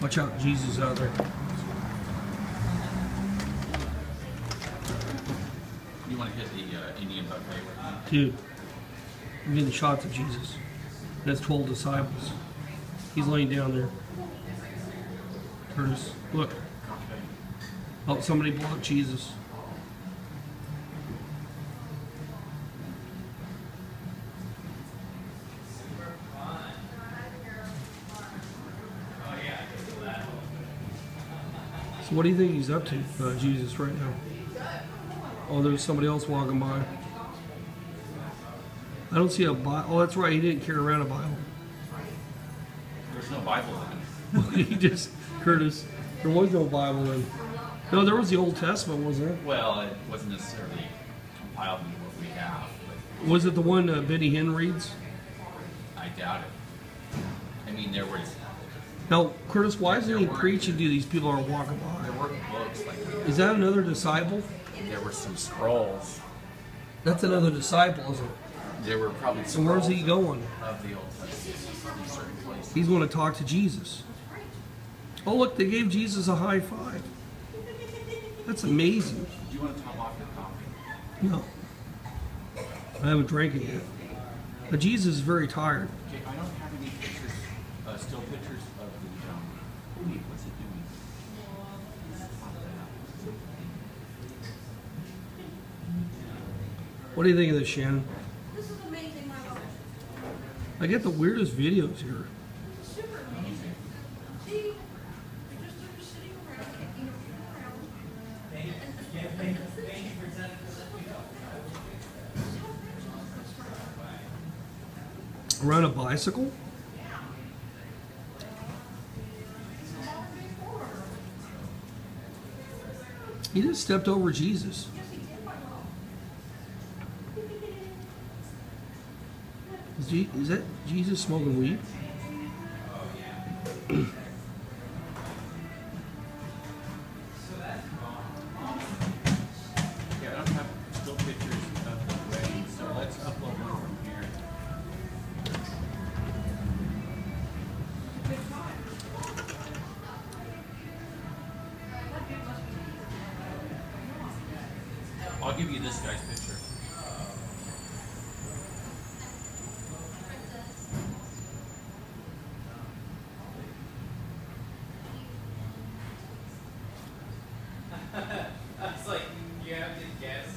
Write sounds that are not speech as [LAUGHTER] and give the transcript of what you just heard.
Watch out, Jesus out there. You want to hit the uh, Indian buffet? Dude, I'm getting shots of Jesus. That's 12 disciples. He's laying down there. Curtis, look. Oh, somebody blocked Jesus. So what do you think he's up to, uh, Jesus, right now? Oh, there's somebody else walking by. I don't see a Bible. Oh, that's right. He didn't carry around a Bible. There's no Bible in it. [LAUGHS] he just, Curtis, there was no Bible in. No, there was the Old Testament, wasn't there? Well, it wasn't necessarily compiled into what we have, but Was it the one uh, Benny Hinn reads? I doubt it. I mean, there was Now, Curtis, why isn't he preaching to these people that are walking by? there were books like Is that another disciple? there were some scrolls. That's another disciple, isn't it? There were probably So where's he going? of the Old Testament in certain places. He's going to talk to Jesus. Oh, look, they gave Jesus a high five. That's amazing. Do you want to top off your coffee? No. I haven't drank it yet. But Jesus is very tired. Okay, still pictures of the. Um, wait, what's it doing? What do you think of this, Shannon? This is amazing, my love. I get the weirdest videos here. Super amazing. See, you're just sort sitting around, kicking around. Around a bicycle? He just stepped over Jesus. Is, that Jesus smoking weed? Oh, I'll give you this guy's picture. [LAUGHS] That's like, you have to guess.